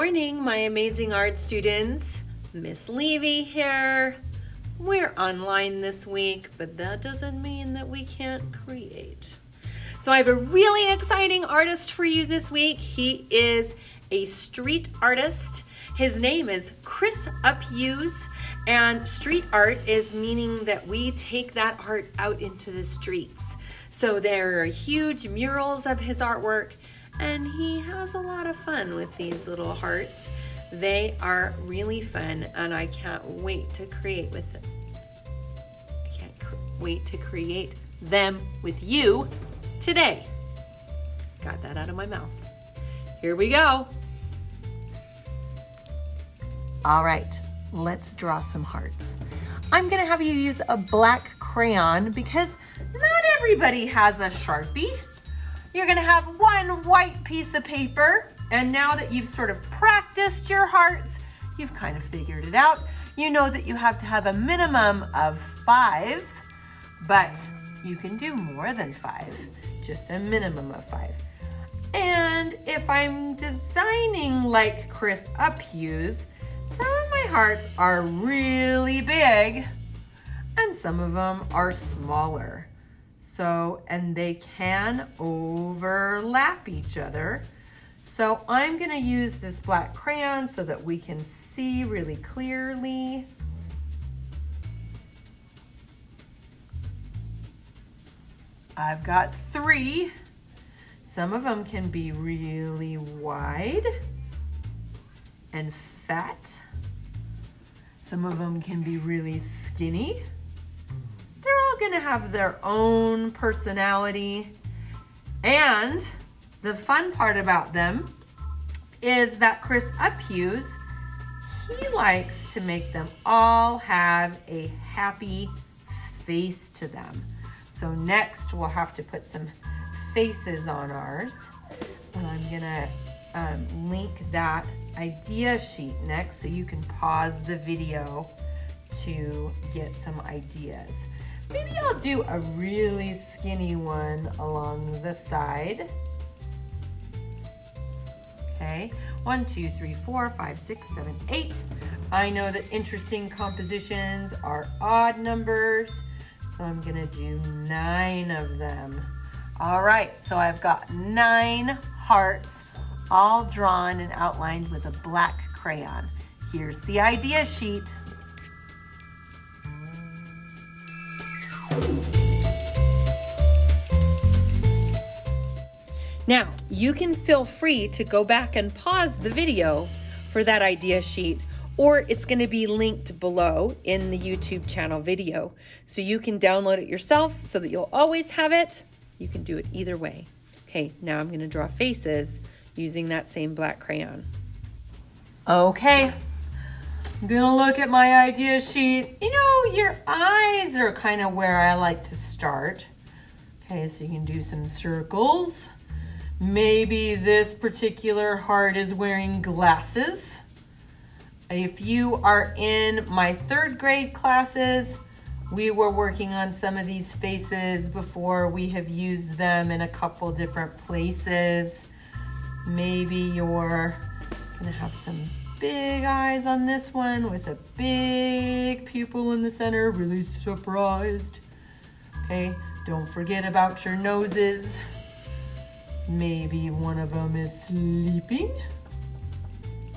Morning, my amazing art students. Miss Levy here. We're online this week, but that doesn't mean that we can't create. So I have a really exciting artist for you this week. He is a street artist. His name is Chris Uphues, and street art is meaning that we take that art out into the streets. So there are huge murals of his artwork, and he has a lot of fun with these little hearts. They are really fun, and I can't wait to create with them. I can't wait to create them with you today. Got that out of my mouth. Here we go. All right, let's draw some hearts. I'm gonna have you use a black crayon because not everybody has a Sharpie. You're gonna have one white piece of paper and now that you've sort of practiced your hearts, you've kind of figured it out. You know that you have to have a minimum of five, but you can do more than five, just a minimum of five. And if I'm designing like Chris Uphues, some of my hearts are really big and some of them are smaller. So, and they can overlap each other. So I'm gonna use this black crayon so that we can see really clearly. I've got three. Some of them can be really wide and fat. Some of them can be really skinny. All gonna have their own personality. And the fun part about them is that Chris Uphues, he likes to make them all have a happy face to them. So next we'll have to put some faces on ours. And I'm gonna um, link that idea sheet next so you can pause the video to get some ideas. Maybe I'll do a really skinny one along the side. Okay, one, two, three, four, five, six, seven, eight. I know that interesting compositions are odd numbers, so I'm gonna do nine of them. All right, so I've got nine hearts all drawn and outlined with a black crayon. Here's the idea sheet. Now, you can feel free to go back and pause the video for that idea sheet, or it's gonna be linked below in the YouTube channel video. So you can download it yourself so that you'll always have it. You can do it either way. Okay, now I'm gonna draw faces using that same black crayon. Okay, I'm gonna look at my idea sheet. You know, your eyes are kind of where I like to start. Okay, so you can do some circles. Maybe this particular heart is wearing glasses. If you are in my third grade classes, we were working on some of these faces before we have used them in a couple different places. Maybe you're gonna have some big eyes on this one with a big pupil in the center, really surprised. Okay, don't forget about your noses. Maybe one of them is sleeping.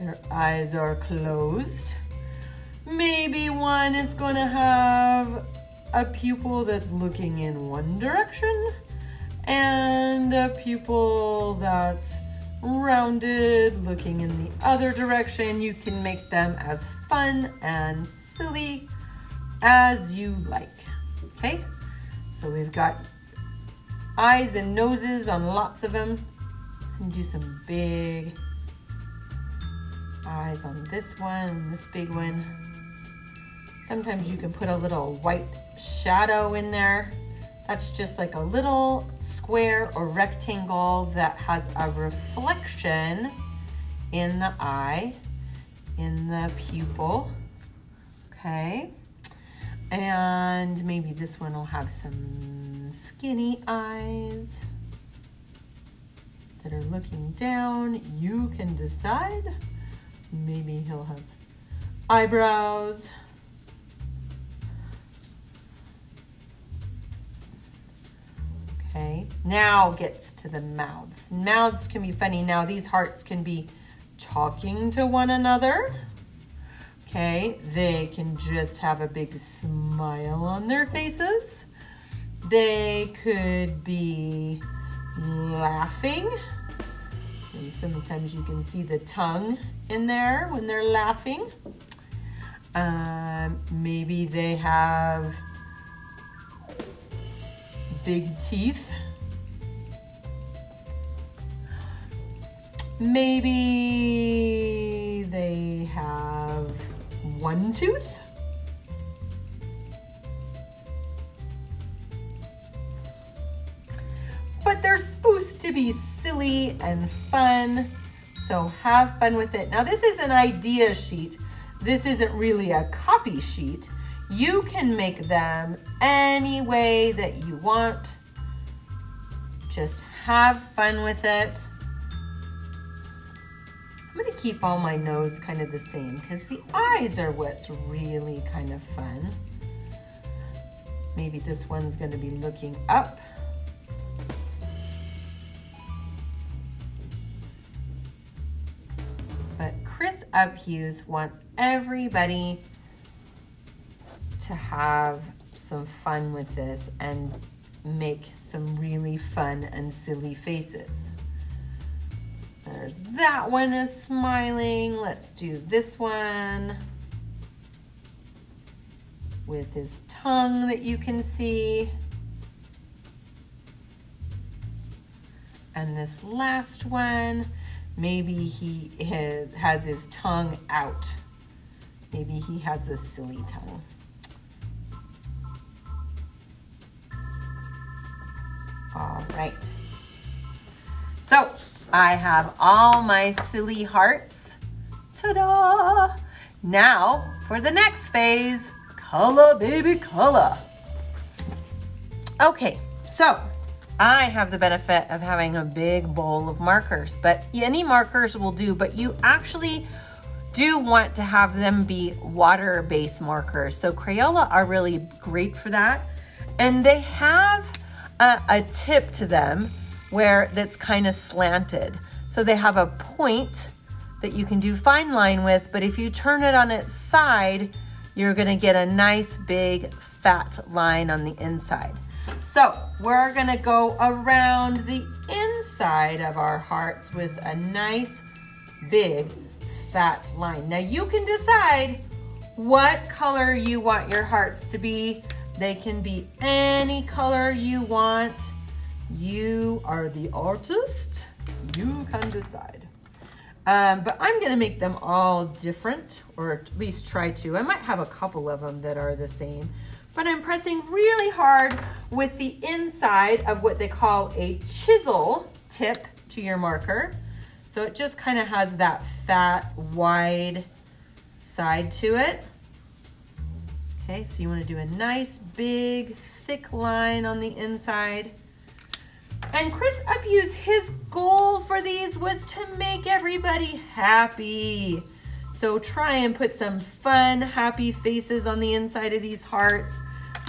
Their eyes are closed. Maybe one is gonna have a pupil that's looking in one direction and a pupil that's rounded, looking in the other direction. You can make them as fun and silly as you like, okay? So we've got eyes and noses on lots of them. And do some big eyes on this one this big one. Sometimes you can put a little white shadow in there. That's just like a little square or rectangle that has a reflection in the eye, in the pupil, okay? And maybe this one will have some skinny eyes. that are looking down. You can decide. Maybe he'll have eyebrows. Okay, now gets to the mouths. Mouths can be funny. Now these hearts can be talking to one another. Okay, they can just have a big smile on their faces. They could be laughing. And sometimes you can see the tongue in there when they're laughing. Um, maybe they have big teeth. Maybe they have one tooth. Be silly and fun, so have fun with it. Now this is an idea sheet. This isn't really a copy sheet. You can make them any way that you want. Just have fun with it. I'm gonna keep all my nose kind of the same because the eyes are what's really kind of fun. Maybe this one's gonna be looking up. Uphues wants everybody to have some fun with this and make some really fun and silly faces. There's that one is smiling. Let's do this one with his tongue that you can see. And this last one, maybe he has his tongue out. Maybe he has a silly tongue. All right. So I have all my silly hearts. Ta-da! Now for the next phase, color baby color. Okay, so I have the benefit of having a big bowl of markers, but any markers will do, but you actually do want to have them be water-based markers. So Crayola are really great for that. And they have a, a tip to them where that's kind of slanted. So they have a point that you can do fine line with, but if you turn it on its side, you're gonna get a nice big fat line on the inside. So we're gonna go around the inside of our hearts with a nice big fat line. Now you can decide what color you want your hearts to be they can be any color you want. You are the artist. You can decide. Um, but I'm gonna make them all different, or at least try to. I might have a couple of them that are the same, but I'm pressing really hard with the inside of what they call a chisel tip to your marker. So it just kind of has that fat, wide side to it. Okay, so you wanna do a nice, big, thick line on the inside. And Chris Uphues, his goal for these was to make everybody happy. So try and put some fun, happy faces on the inside of these hearts.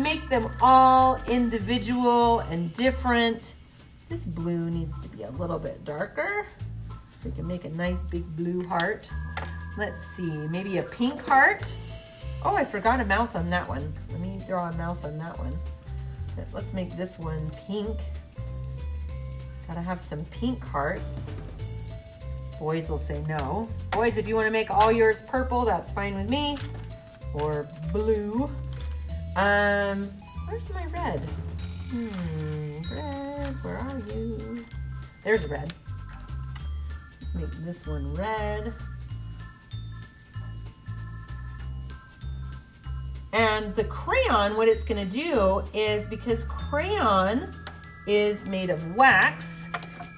Make them all individual and different. This blue needs to be a little bit darker so we can make a nice big blue heart. Let's see, maybe a pink heart. Oh, I forgot a mouth on that one. Let me draw a mouth on that one. Let's make this one pink. Gotta have some pink hearts. Boys will say no. Boys, if you wanna make all yours purple, that's fine with me. Or blue. Um, where's my red? Hmm, red, where are you? There's red. Let's make this one red. And the crayon, what it's gonna do is because crayon is made of wax,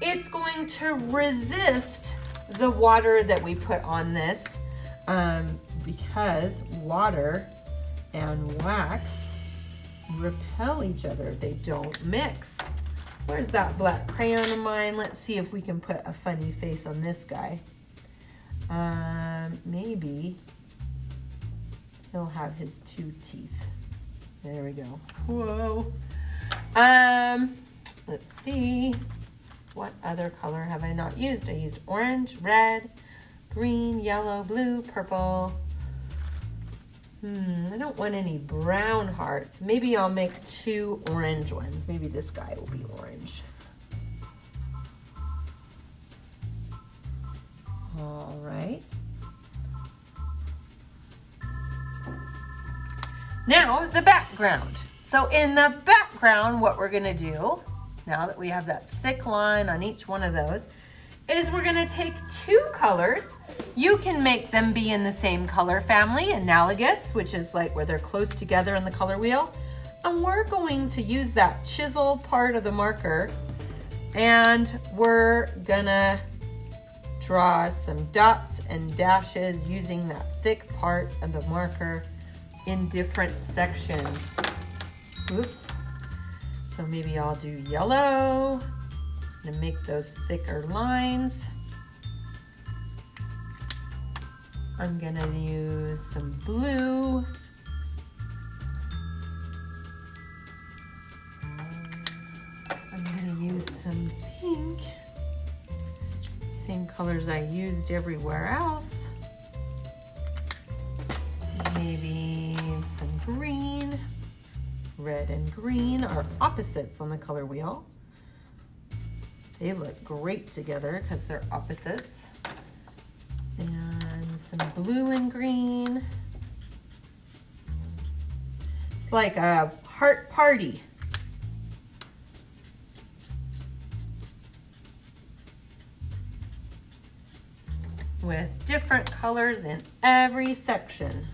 it's going to resist the water that we put on this um, because water and wax repel each other. They don't mix. Where's that black crayon of mine? Let's see if we can put a funny face on this guy. Um, maybe he'll have his two teeth. There we go. Whoa. Um, let's see. What other color have I not used? I used orange, red, green, yellow, blue, purple. Hmm, I don't want any brown hearts. Maybe I'll make two orange ones. Maybe this guy will be orange. All right. Now the background. So in the background, what we're gonna do, now that we have that thick line on each one of those, is we're gonna take two colors. You can make them be in the same color family, analogous, which is like where they're close together in the color wheel. And we're going to use that chisel part of the marker and we're gonna draw some dots and dashes using that thick part of the marker in different sections. Oops. So maybe I'll do yellow and make those thicker lines. I'm gonna use some blue. I'm gonna use some pink same colors I used everywhere else. Red and green are opposites on the color wheel. They look great together because they're opposites. And some blue and green. It's like a heart party. with different colors in every section.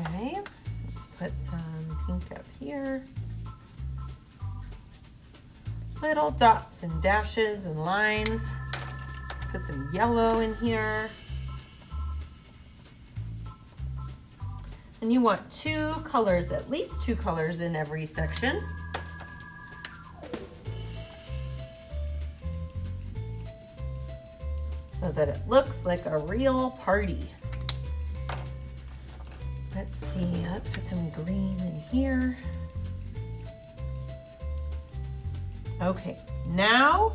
Okay, let's put some pink up here. Little dots and dashes and lines. Let's put some yellow in here. And you want two colors, at least two colors in every section. so that it looks like a real party. See, let's put some green in here. Okay, now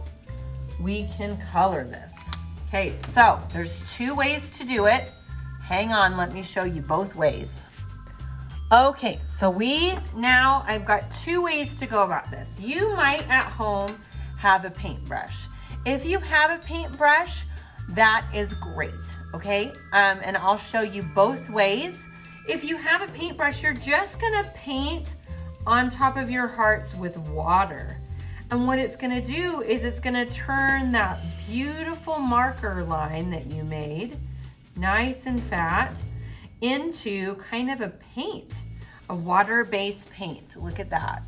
we can color this. Okay, so there's two ways to do it. Hang on, let me show you both ways. Okay, so we now, I've got two ways to go about this. You might at home have a paintbrush. If you have a paintbrush, that is great, okay? Um, and I'll show you both ways. If you have a paintbrush, you're just gonna paint on top of your hearts with water. And what it's gonna do is it's gonna turn that beautiful marker line that you made, nice and fat, into kind of a paint, a water-based paint. Look at that.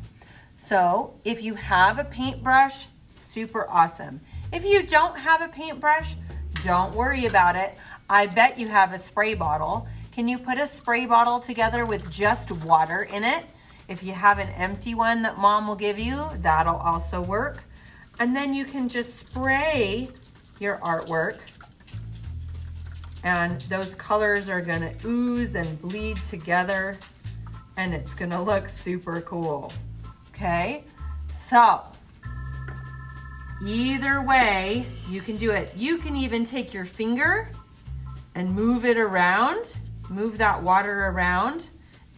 So if you have a paintbrush, super awesome. If you don't have a paintbrush, don't worry about it. I bet you have a spray bottle. Can you put a spray bottle together with just water in it? If you have an empty one that mom will give you, that'll also work. And then you can just spray your artwork and those colors are gonna ooze and bleed together and it's gonna look super cool, okay? So Either way, you can do it. You can even take your finger and move it around, move that water around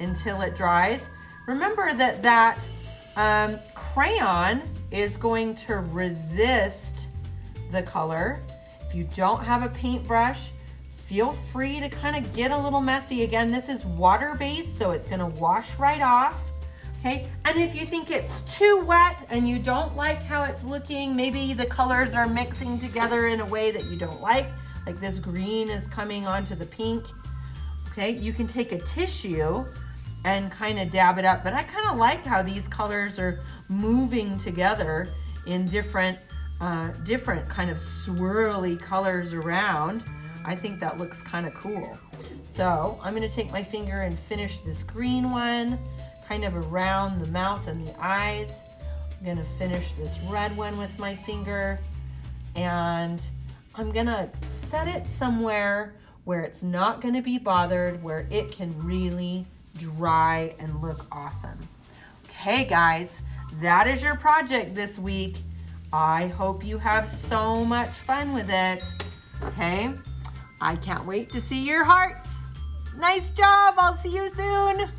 until it dries. Remember that that um, crayon is going to resist the color. If you don't have a paintbrush, feel free to kind of get a little messy. Again, this is water-based, so it's gonna wash right off okay? And if you think it's too wet and you don't like how it's looking, maybe the colors are mixing together in a way that you don't like, like this green is coming onto the pink, okay? You can take a tissue and kind of dab it up, but I kind of like how these colors are moving together in different, uh, different kind of swirly colors around. I think that looks kind of cool. So I'm gonna take my finger and finish this green one kind of around the mouth and the eyes. I'm gonna finish this red one with my finger and I'm gonna set it somewhere where it's not gonna be bothered, where it can really dry and look awesome. Okay guys, that is your project this week. I hope you have so much fun with it. Okay, I can't wait to see your hearts. Nice job, I'll see you soon.